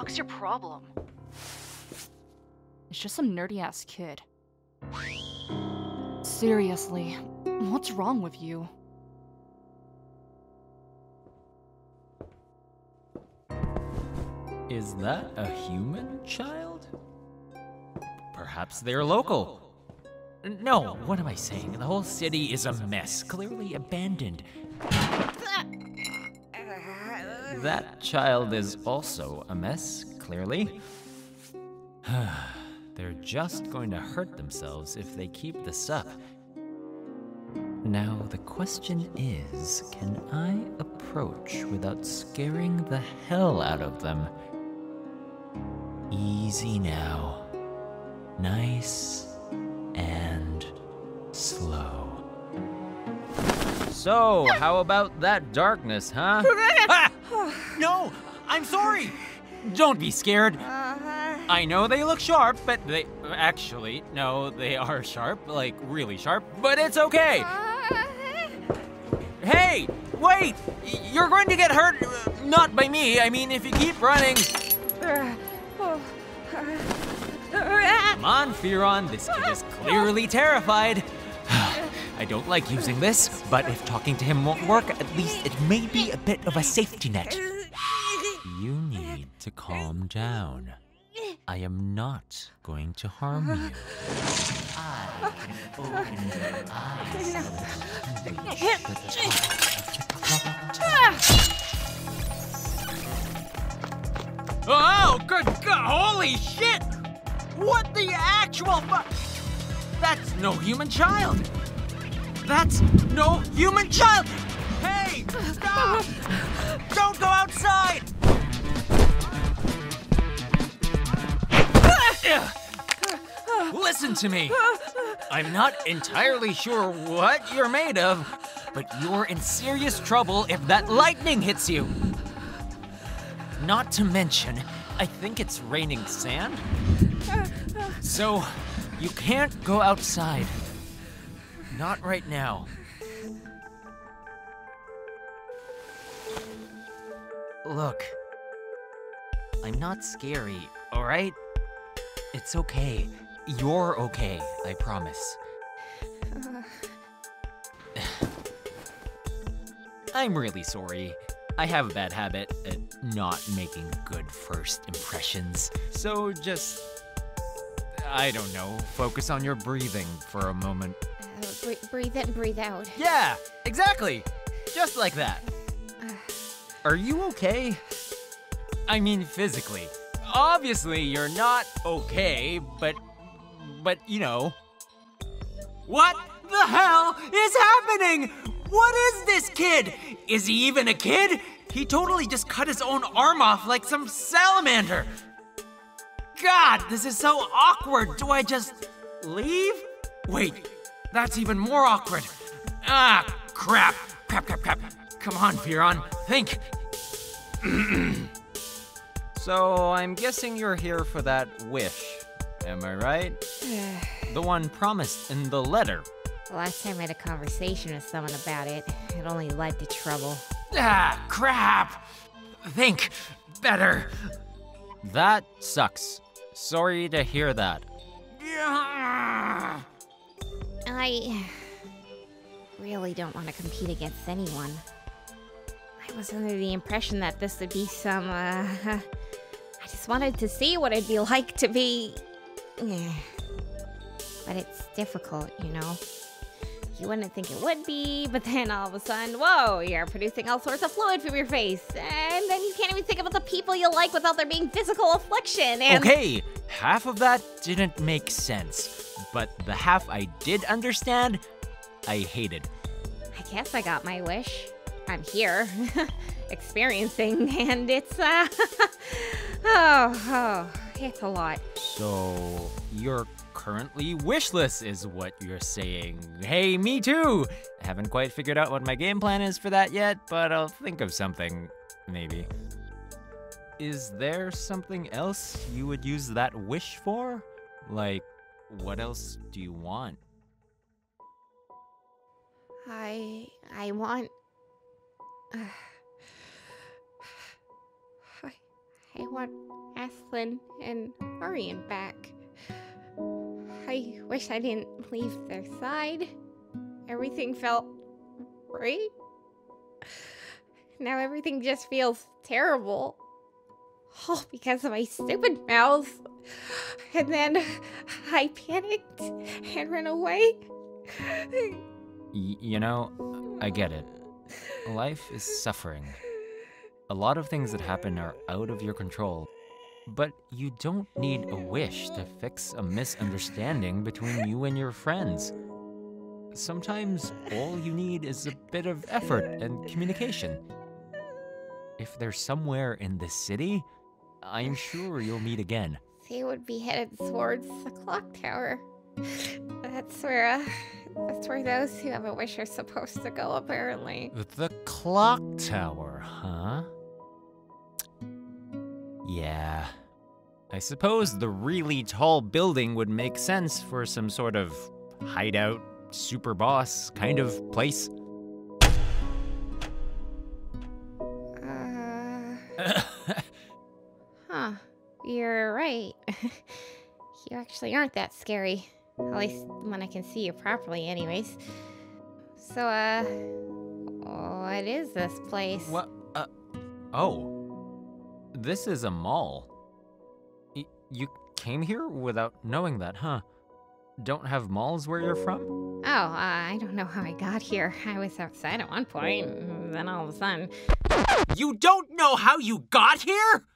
What fuck's your problem? It's just some nerdy ass kid. Seriously, what's wrong with you? Is that a human child? Perhaps they're local. No, what am I saying? The whole city is a mess, clearly abandoned. That child is also a mess, clearly. They're just going to hurt themselves if they keep this up. Now, the question is can I approach without scaring the hell out of them? Easy now. Nice and slow. So, how about that darkness, huh? No, I'm sorry. Don't be scared. Uh-huh. I know they look sharp, but they actually, no, they are sharp, like really sharp, but it's okay. Uh-huh. Hey, wait! You're going to get hurt, uh, not by me. I mean, if you keep running. Uh, oh, uh, uh, Come on, Firon, this kid is clearly terrified. I don't like using this, but if talking to him won't work, at least it may be a bit of a safety net. You need to calm down. I am not going to harm you. I can open your eyes Oh, good God! Holy shit! What the actual fu- That's no human child! That's no human child! Hey! Stop! Don't go outside! Listen to me! I'm not entirely sure what you're made of, but you're in serious trouble if that lightning hits you. Not to mention, I think it's raining sand. So, you can't go outside. Not right now. Look, I'm not scary, alright? It's okay. You're okay, I promise. I'm really sorry. I have a bad habit at not making good first impressions. So just. I don't know, focus on your breathing for a moment. Bre- breathe in, breathe out. Yeah, exactly! Just like that. Are you okay? I mean, physically. Obviously, you're not okay, but. But, you know. What the hell is happening? What is this kid? Is he even a kid? He totally just cut his own arm off like some salamander. God, this is so awkward. Do I just leave? Wait, that's even more awkward. Ah, crap. Crap, crap, crap. Come on, Firon. Think. so, I'm guessing you're here for that wish. Am I right? the one promised in the letter. Last time I had a conversation with someone about it, it only led to trouble. Ah, crap! Think better. That sucks. Sorry to hear that. I really don't want to compete against anyone. I was under the impression that this would be some, uh, I just wanted to see what it'd be like to be. But it's difficult, you know? You wouldn't think it would be, but then all of a sudden, whoa, you're producing all sorts of fluid from your face. And then you can't even think about the people you like without there being physical affliction. And Okay, half of that didn't make sense, but the half I did understand, I hated. I guess I got my wish. I'm here, experiencing, and it's, uh, oh, oh, it's a lot. So, you're currently wishless, is what you're saying. Hey, me too! I haven't quite figured out what my game plan is for that yet, but I'll think of something, maybe. Is there something else you would use that wish for? Like, what else do you want? I, I want, I, I want Aslan and Orion back. I wish I didn't leave their side. Everything felt right. Now everything just feels terrible. All because of my stupid mouth. And then I panicked and ran away. You know, I get it. Life is suffering. A lot of things that happen are out of your control. But you don't need a wish to fix a misunderstanding between you and your friends. Sometimes all you need is a bit of effort and communication. If they're somewhere in the city, I'm sure you'll meet again. They would be headed towards the clock tower. That's where, uh, that's where those who have a wish are supposed to go, apparently. The clock tower, huh? Yeah. I suppose the really tall building would make sense for some sort of hideout, super boss kind of place. You're right. you actually aren't that scary. At least when I can see you properly, anyways. So, uh, what is this place? what? Uh, oh. This is a mall. Y- you came here without knowing that, huh? Don't have malls where you're from? Oh, uh, I don't know how I got here. I was outside at one point, and then all of a sudden. You don't know how you got here?